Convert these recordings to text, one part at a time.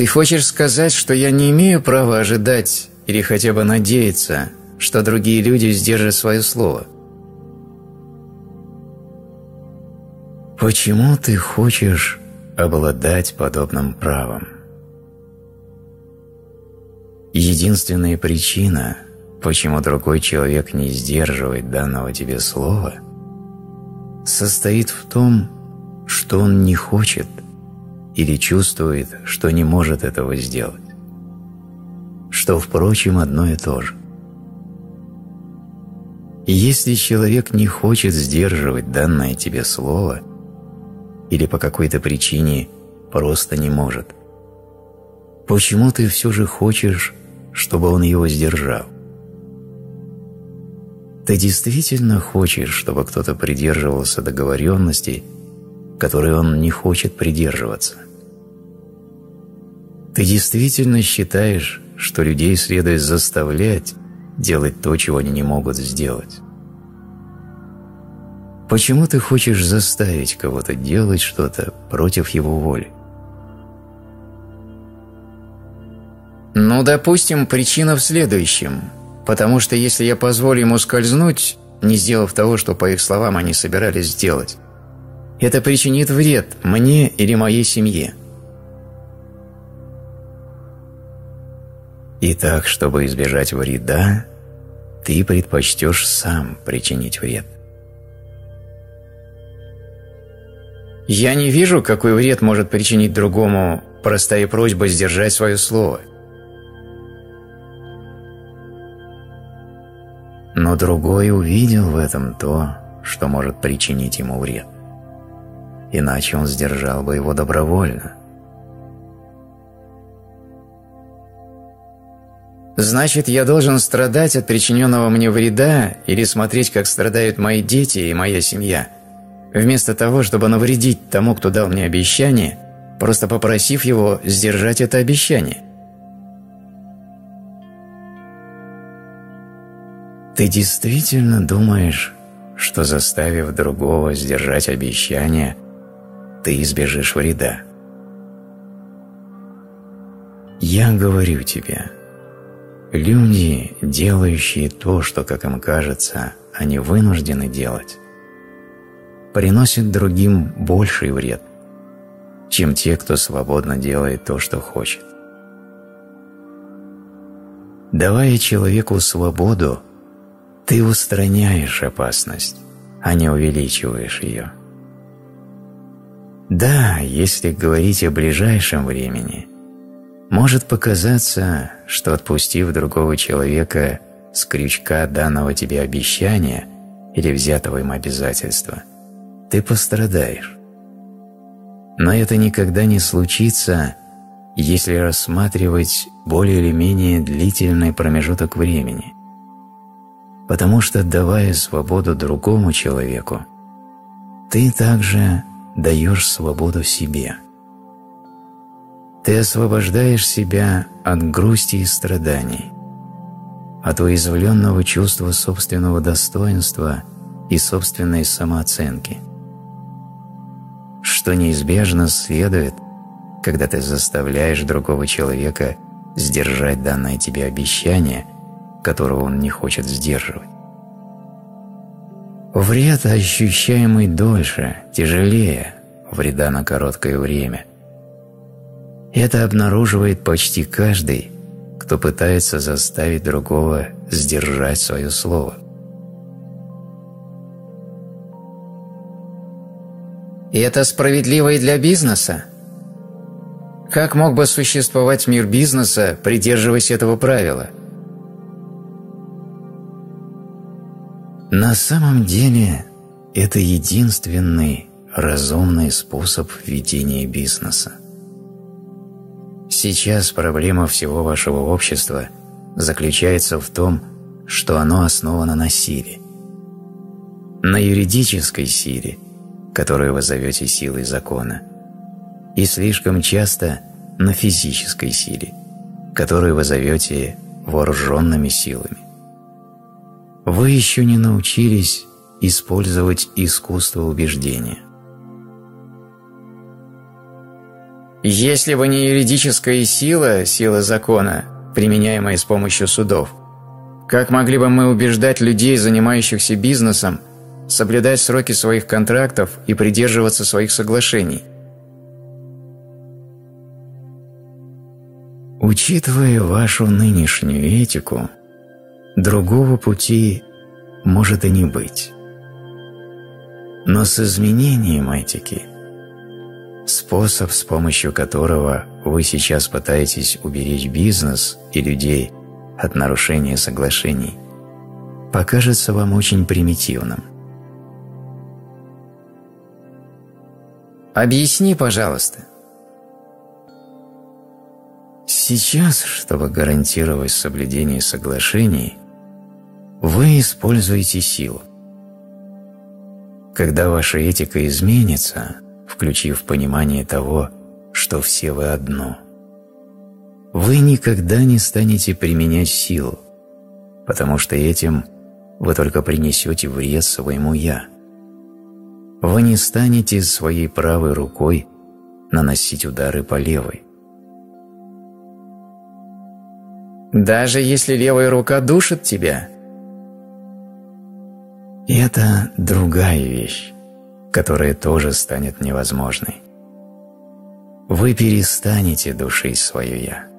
Ты хочешь сказать, что я не имею права ожидать или хотя бы надеяться, что другие люди сдержат свое слово? Почему ты хочешь обладать подобным правом? Единственная причина, почему другой человек не сдерживает данного тебе слова, состоит в том, что он не хочет или чувствует, что не может этого сделать. Что, впрочем, одно и то же. если человек не хочет сдерживать данное тебе слово или по какой-то причине просто не может, почему ты все же хочешь чтобы он его сдержал. Ты действительно хочешь, чтобы кто-то придерживался договоренностей, которые он не хочет придерживаться? Ты действительно считаешь, что людей следует заставлять делать то, чего они не могут сделать? Почему ты хочешь заставить кого-то делать что-то против его воли? Ну, допустим, причина в следующем. Потому что если я позволю ему скользнуть, не сделав того, что, по их словам, они собирались сделать, это причинит вред мне или моей семье. Итак, чтобы избежать вреда, ты предпочтешь сам причинить вред. Я не вижу, какой вред может причинить другому простая просьба сдержать свое слово. но другой увидел в этом то, что может причинить ему вред. Иначе он сдержал бы его добровольно. Значит, я должен страдать от причиненного мне вреда или смотреть, как страдают мои дети и моя семья, вместо того, чтобы навредить тому, кто дал мне обещание, просто попросив его сдержать это обещание. Ты действительно думаешь, что заставив другого сдержать обещание, ты избежишь вреда? Я говорю тебе, люди, делающие то, что, как им кажется, они вынуждены делать, приносят другим больший вред, чем те, кто свободно делает то, что хочет. Давая человеку свободу, ты устраняешь опасность, а не увеличиваешь ее. Да, если говорить о ближайшем времени, может показаться, что отпустив другого человека с крючка данного тебе обещания или взятого им обязательства, ты пострадаешь. Но это никогда не случится, если рассматривать более или менее длительный промежуток времени – потому что, давая свободу другому человеку, ты также даешь свободу себе. Ты освобождаешь себя от грусти и страданий, от уязвленного чувства собственного достоинства и собственной самооценки, что неизбежно следует, когда ты заставляешь другого человека сдержать данное тебе обещание – которого он не хочет сдерживать. Вред, ощущаемый дольше, тяжелее вреда на короткое время. Это обнаруживает почти каждый, кто пытается заставить другого сдержать свое слово. И это справедливо и для бизнеса? Как мог бы существовать мир бизнеса, придерживаясь этого правила – На самом деле это единственный разумный способ ведения бизнеса. Сейчас проблема всего вашего общества заключается в том, что оно основано на силе. На юридической силе, которую вы зовете силой закона, и слишком часто на физической силе, которую вы зовете вооруженными силами вы еще не научились использовать искусство убеждения. Если бы не юридическая сила, сила закона, применяемая с помощью судов, как могли бы мы убеждать людей, занимающихся бизнесом, соблюдать сроки своих контрактов и придерживаться своих соглашений? Учитывая вашу нынешнюю этику, другого пути может и не быть. Но с изменением этики, способ, с помощью которого вы сейчас пытаетесь уберечь бизнес и людей от нарушения соглашений, покажется вам очень примитивным. Объясни, пожалуйста. Сейчас, чтобы гарантировать соблюдение соглашений, вы используете силу. Когда ваша этика изменится, включив понимание того, что все вы одно, вы никогда не станете применять силу, потому что этим вы только принесете вред своему «я». Вы не станете своей правой рукой наносить удары по левой. Даже если левая рука душит тебя – это другая вещь, которая тоже станет невозможной. Вы перестанете душить свое «я».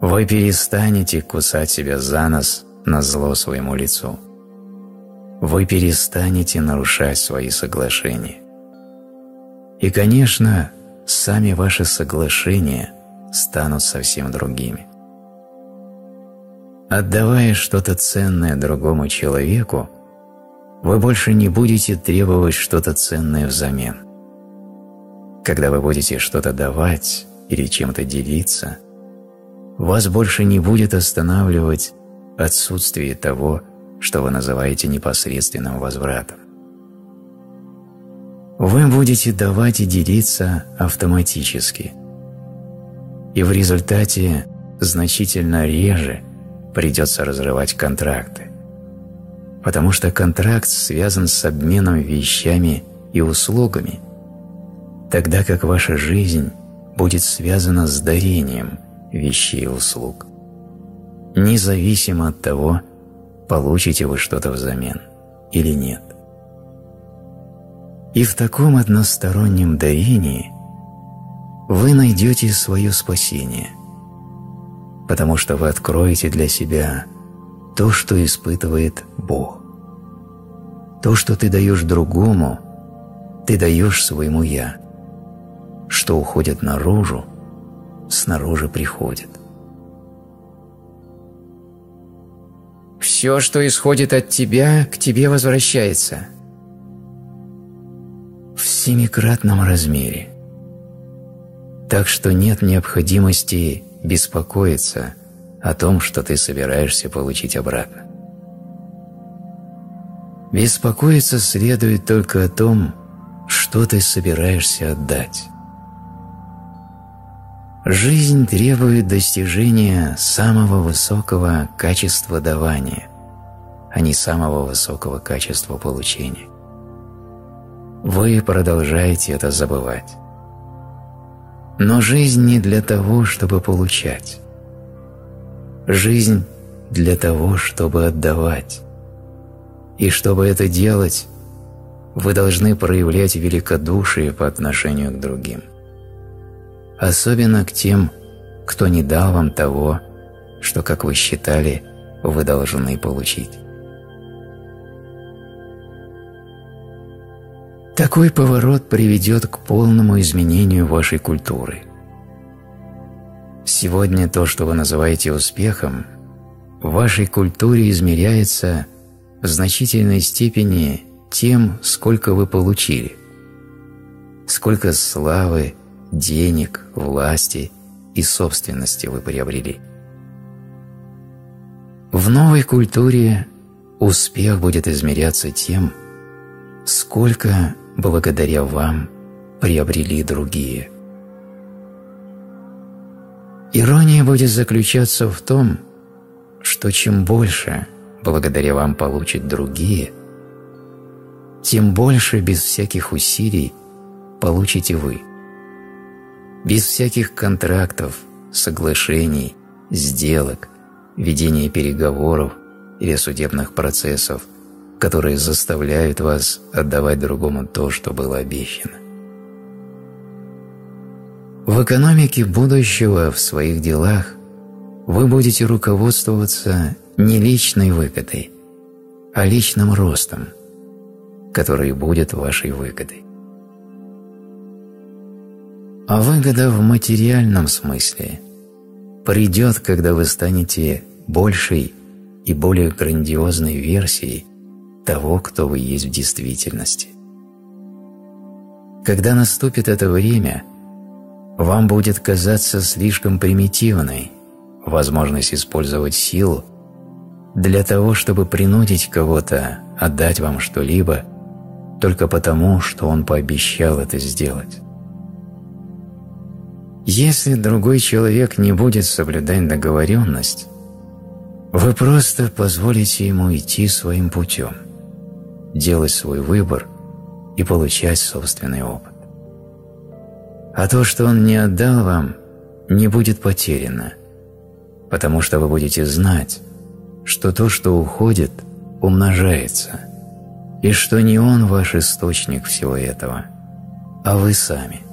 Вы перестанете кусать себя за нос на зло своему лицу. Вы перестанете нарушать свои соглашения. И, конечно, сами ваши соглашения станут совсем другими. Отдавая что-то ценное другому человеку, вы больше не будете требовать что-то ценное взамен. Когда вы будете что-то давать или чем-то делиться, вас больше не будет останавливать отсутствие того, что вы называете непосредственным возвратом. Вы будете давать и делиться автоматически, и в результате значительно реже придется разрывать контракты потому что контракт связан с обменом вещами и услугами, тогда как ваша жизнь будет связана с дарением вещей и услуг, независимо от того, получите вы что-то взамен или нет. И в таком одностороннем дарении вы найдете свое спасение, потому что вы откроете для себя то, что испытывает Бог. То, что ты даешь другому, ты даешь своему «я». Что уходит наружу, снаружи приходит. Все, что исходит от тебя, к тебе возвращается. В семикратном размере. Так что нет необходимости беспокоиться о том, что ты собираешься получить обратно. Беспокоиться следует только о том, что ты собираешься отдать. Жизнь требует достижения самого высокого качества давания, а не самого высокого качества получения. Вы продолжаете это забывать. Но жизнь не для того, чтобы получать. Жизнь для того, чтобы отдавать. И чтобы это делать, вы должны проявлять великодушие по отношению к другим. Особенно к тем, кто не дал вам того, что, как вы считали, вы должны получить. Такой поворот приведет к полному изменению вашей культуры. Сегодня то, что вы называете успехом, в вашей культуре измеряется – в значительной степени тем, сколько вы получили, сколько славы, денег, власти и собственности вы приобрели. В новой культуре успех будет измеряться тем, сколько благодаря вам приобрели другие. Ирония будет заключаться в том, что чем больше – благодаря вам получат другие, тем больше без всяких усилий получите вы. без всяких контрактов, соглашений, сделок, ведения переговоров или судебных процессов, которые заставляют вас отдавать другому то, что было обещано. В экономике будущего в своих делах вы будете руководствоваться не личной выгодой, а личным ростом, который будет вашей выгодой. А выгода в материальном смысле придет, когда вы станете большей и более грандиозной версией того, кто вы есть в действительности. Когда наступит это время, вам будет казаться слишком примитивной возможность использовать силу для того, чтобы принудить кого-то отдать вам что-либо только потому, что он пообещал это сделать. Если другой человек не будет соблюдать договоренность, вы просто позволите ему идти своим путем, делать свой выбор и получать собственный опыт. А то, что он не отдал вам, не будет потеряно, потому что вы будете знать, что то, что уходит, умножается, и что не он ваш источник всего этого, а вы сами.